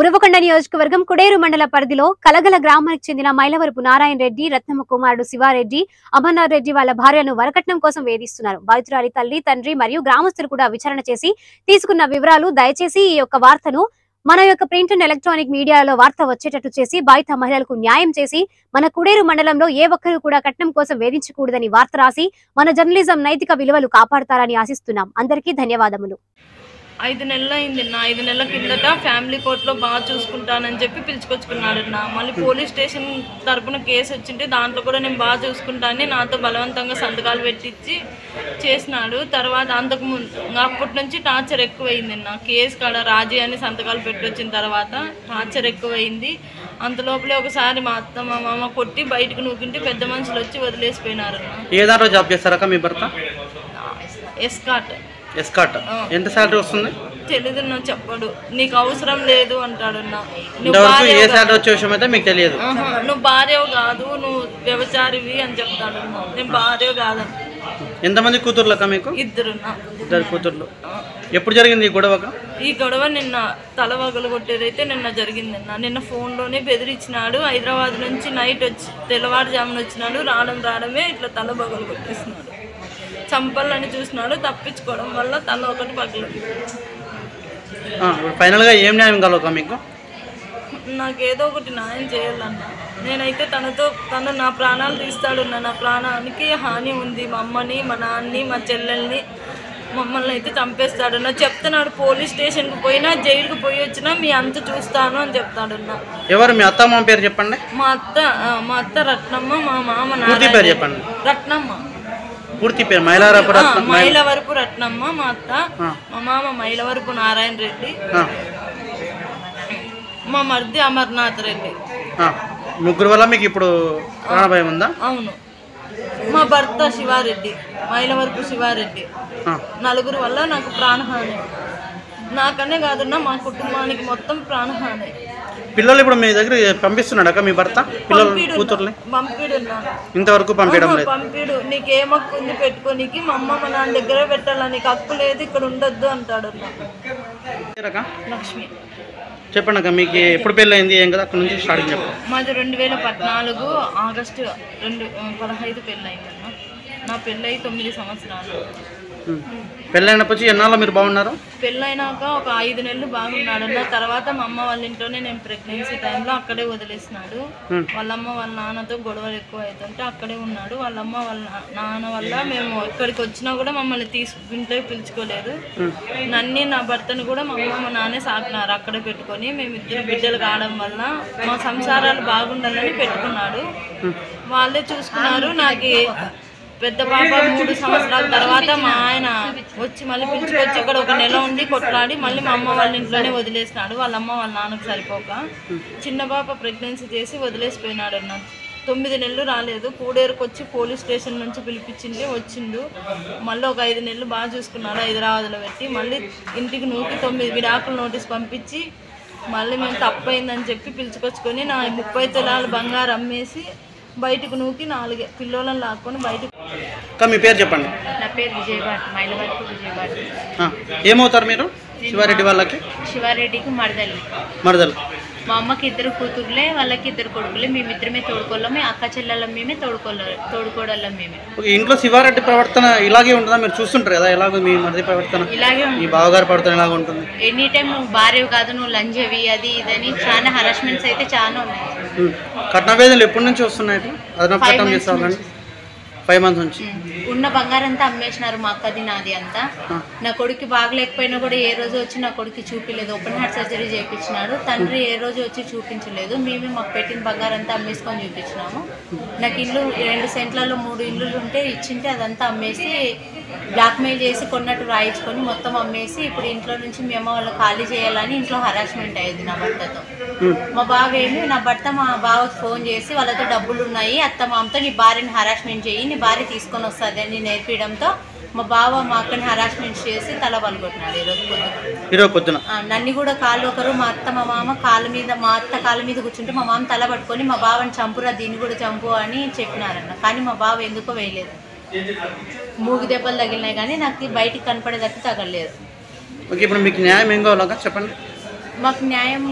ఉరవకొండ నియోజకవర్గం కుడేరు మండల పరిధిలో కలగల గ్రామానికి చెందిన మైలవరపు నారాయణ రెడ్డి రత్నమ్మ కుమారుడు శివారెడ్డి అమర్నాథ్ రెడ్డి వాళ్ళ భార్యను వరకట్నం కోసం వేధిస్తున్నారు. బాధితురాలి తల్లి తండ్రి మరియు గ్రామస్తులు కూడా విచారణ చేసి తీసుకున్న వివరాలు దయచేసి ఈ యొక్క వార్తను మన యొక్క ప్రింట్ అండ్ ఎలక్ట్రానిక్ మీడియాలో వార్త వచ్చేటట్టు చేసి బాధిత మహిళలకు న్యాయం చేసి మన కుడేరు మండలంలో ఏ ఒక్కరు కూడా కట్నం కోసం వేధించకూడదని వార్త రాసి మన జర్నలిజం నైతిక విలువలు కాపాడతారని ఆశిస్తున్నాం. అందరికీ ధన్యవాదములు. ఐదు నెలలు అయింది నా ఐదు నెలల కిందట ఫ్యామిలీ కోర్టులో బాగా చూసుకుంటానని చెప్పి పిలుచుకొచ్చుకున్నాడు నా మళ్ళీ పోలీస్ స్టేషన్ తరపున కేసు వచ్చింటే దాంట్లో కూడా నేను బాగా చూసుకుంటానని నాతో బలవంతంగా సంతకాలు పెట్టించి చేసినాడు. తర్వాత అంతకు ముందు అప్పటి నుంచి టార్చర్ ఎక్కువైంది నా కేసు కాడ రాజీ అని సంతకాలు పెట్టి వచ్చిన తర్వాత టార్చర్ ఎక్కువైంది. అంత లోపలే ఒకసారి మా అత్త మా మామ కొట్టి బయటకు నూకింటే పెద్ద మనుషులు వచ్చి వదిలేసిపోయినారు నా ఏ దాంట్లో జాబ్ చేస్తారక్క మీ భర్త? ఎస్కాట్. ఎస్కాట్ ఎంత శాలరీ వస్తుంది? తెలీదు నా చెప్పడు. నీకు అవసరం లేదు అంటాడు నువ్వు భార్య ఏ శాలరీ వచ్చే విషయం అయితే మీకు తెలియదు. నువ్వు భార్యవు కాదు నువ్వు వ్యవచారివి అని చెప్తాడు. నేను భార్య కాదని. ఎంతమంది కూతుర్లక్క మీకు? ఇద్దరు. ఇద్దరు కూతుర్లు. ఎప్పుడు జరిగింది ఈ గొడవక? ఈ గొడవ నిన్న తల వగలు కొట్టేదైతే నిన్న జరిగిందన్న నిన్న ఫోన్లోనే బెదిరించినాడు. హైదరాబాద్ నుంచి నైట్ వచ్చి తెల్లవారుజామున వచ్చినాడు. రావడం రావడమే ఇట్లా తల బగలు కొట్టేసినాడు. చంపాలని చూసినాడు తప్పించుకోవడం వల్ల తల ఒకటి పగలదు. ఫైనల్గా ఏం న్యాయం కలవక మీకు? నాకేదో ఒకటి న్యాయం చేయాలన్న. నేనైతే తనతో తను నా ప్రాణాలు తీస్తాడున్న నా ప్రాణానికి హాని ఉంది. మా అమ్మని మా నాన్నని మా చెల్లెల్ని మమ్మల్ని అయితే చంపేస్తాడున్న చెప్తున్నాడు. పోలీస్ స్టేషన్కి పోయినా జైలుకి పోయి వచ్చినా మీ అంత చూస్తాను అని చెప్తాడున్న. ఎవరు మీ అత్త మామ పేరు చెప్పండి. మా అత్త మా అత్త రత్నమ్మ మా మామ పేరు చెప్పండి. రత్నమ్మ. పూర్తి పేరు? మైలారాపు రత్నం. మైలవరపు రత్నమ్మ మా అత్త. మా మామ మైలవరపు నారాయణ రెడ్డి. మా మర్ది అమర్నాథ్ రెడ్డి. ముగ్గురు వల్ల మీకు ఇప్పుడు ప్రాణభయం ఉందా? అవును. మా భర్త శివారెడ్డి మైలవరపు శివారెడ్డి. నలుగురు వల్ల నాకు ప్రాణహాని. నాకనే కాదన్నా మా కుటుంబానికి మొత్తం ప్రాణహాని. పిల్లలు ఇప్పుడు మీ దగ్గర పంపిస్తున్నాడక్క మీ భర్త? పిల్లలు కూతుర్ని? ఇంతవరకు పంపించడం లేదు. పంపిడు. నీకేం హక్కు ఉంది పెట్టుకోనికి మా అమ్మ మా నాన్న దగ్గర పెట్టాలా నీకు హక్కు లేదు ఇక్కడ ఉండొద్దు అంటాడు? లక్ష్మి. చెప్పండి అక్క మీకు ఎప్పుడు పెళ్ళి ఏం కదా? అక్కడ నుంచి స్టార్టింగ్ చెప్పండి మాది రెండు వేల పద్నాలుగు ఆగస్టు రెండు పదహైదు పెళ్ళయిందన్న. నా పెళ్ళయి తొమ్మిది సంవత్సరాలు. పెళ్ళైనప్పటి ఎన్నాళ్ళు మీరు బాగున్నారు? పెళ్ళైనాక ఒక ఐదు నెలలు బాగున్నాడన్న తర్వాత మా అమ్మ వాళ్ళ ఇంట్లోనే నేను ప్రెగ్నెన్సీ టైంలో అక్కడే వదిలేసినాడు. వాళ్ళమ్మ వాళ్ళ నాన్నతో గొడవలు ఎక్కువ అవుతుంటే అక్కడే ఉన్నాడు. వాళ్ళమ్మ వాళ్ళ నాన్న వల్ల మేము ఇక్కడికి వచ్చినా కూడా మమ్మల్ని తీసు ఇంట్లో పిలుచుకోలేదు. నన్ను నా భర్తను కూడా మా అమ్మ మా నాన్నే సాకినారు అక్కడే పెట్టుకొని. మేము ఇద్దరు బిడ్డలు కావడం వల్ల మా సంసారాలు బాగుండాలని పెట్టుకున్నాడు. వాళ్ళే చూసుకున్నారు నాకు పెద్ద పాప మూడు సంవత్సరాల తర్వాత మా వచ్చి మళ్ళీ పిలుచుకొచ్చి ఇక్కడ ఒక నెల ఉండి కొట్లాడి మళ్ళీ మా అమ్మ వాళ్ళ ఇంట్లోనే వదిలేసినాడు. వాళ్ళ అమ్మ వాళ్ళ నాన్నకు సరిపోక చిన్న పాప ప్రెగ్నెన్సీ చేసి వదిలేసిపోయినాడు అన్న. తొమ్మిది నెలలు రాలేదు. కూడేరుకు వచ్చి పోలీస్ స్టేషన్ నుంచి పిలిపించింది వచ్చిండు. మళ్ళీ ఒక ఐదు నెలలు బాగా చూసుకున్నాడు హైదరాబాద్లో పెట్టి మళ్ళీ ఇంటికి నూకి తొమ్మిది విడాకులు నోటీస్ పంపించి మళ్ళీ మేము తప్పైందని చెప్పి పిలుచుకొచ్చుకొని నా ముప్పై తులాలు బంగారు అమ్మేసి బయటకు నూకి నాలుగే పిల్లోలను లాక్కొని బయటకు మీ పేరు చెప్పండి. పేరు విజయభాట్ మైలవరపు విజయభాట్ ఆ. ఏమవుతారు మీరు? శివారెడ్డి వాళ్ళకి? శివారెడ్డికి మరదల్లి మరదలు. మా అమ్మకి ఇద్దరు కూతుర్లే వాళ్ళకి ఇద్దరు కొడుకులే. మేమిద్దరమే తోడుకోళ్ళమే అక్క చెల్లెళ్ళం మేమే తోడుకోళ్ళ తోడుకోడళ్ళం మేమే. ఇంట్లో శివారెడ్డి ప్రవర్తన ఇలాగే ఉంటుందా? మీరు చూస్తుంటారు కదా ఎలాగో మీ మరిది ప్రవర్తన? ఇలాగే మీ బావగారి ప్రవర్తన ఎలాగ ఉంటుంది? ఎనీ టైం నువ్వు భార్యవి కాదు నువ్వు లంజవి అది ఇదని చాలా హరాస్మెంట్స్ అయితే చాలా ఉన్నాయి. ఉం. కట్న వేదనలు ఎప్పటి నుంచి వస్తున్నాయి? అదనపు కట్నం ఫైవ్ మంత్స్ నుంచి? ఉన్న బంగారం అంతా అమ్మేసినారు మా అక్కది నాది అంతా. నా కొడుకు బాగలేకపోయినా కూడా ఏ రోజు వచ్చి నా కొడుకు చూపించలేదు ఓపెన్ హార్ట్ సర్జరీ చేయించినాడు. తండ్రి ఏ రోజు వచ్చి చూపించలేదు. మేమే మాకు పెట్టిన బంగారం అంతా అమ్మేసుకొని చూపించినాము. నాకు ఇల్లు రెండు సెంట్లలో మూడు ఇల్లులు ఉంటే ఇచ్చింటే అదంతా అమ్మేసి బ్లాక్మెయిల్ చేసి కొన్నట్టు రాయించుకొని మొత్తం అమ్మేసి ఇప్పుడు ఇంట్లో నుంచి మీ అమ్మ వాళ్ళు ఖాళీ చేయాలని ఇంట్లో హరాస్మెంట్ అయ్యేది నా భర్తతో. మా బావ ఏమి నా భర్త మా బావకి ఫోన్ చేసి వాళ్ళతో డబ్బులు ఉన్నాయి అత్త మామతో నీ భార్యని హరాస్మెంట్ చేయి నీ భార్య తీసుకొని వస్తుంది అని నేర్పించడంతో మా బావ మా అక్కని హరాస్మెంట్ చేసి తల పలుకొట్టినాడు ఈరోజు పొద్దున. ఈరోజు పొద్దున? నన్ను కూడా కాళ్ళు ఒకరు మా అత్త మా మామ కాళ్ళ మీద మా అత్త కాళ్ళ మీద కూర్చుంటే మా మామ తల పట్టుకొని మా బావని చంపురా దీన్ని కూడా చంపు అని చెప్పినారన్న. కానీ మా బావ ఎందుకో వేయలేదు. మూగి దెబ్బలు తగిలినాయి కానీ నాకు బయటికి కనపడేదట్టు తగలలేదు. ఓకే ఇప్పుడు మీకు న్యాయం ఏం కావాలి చెప్పండి. మాకు న్యాయం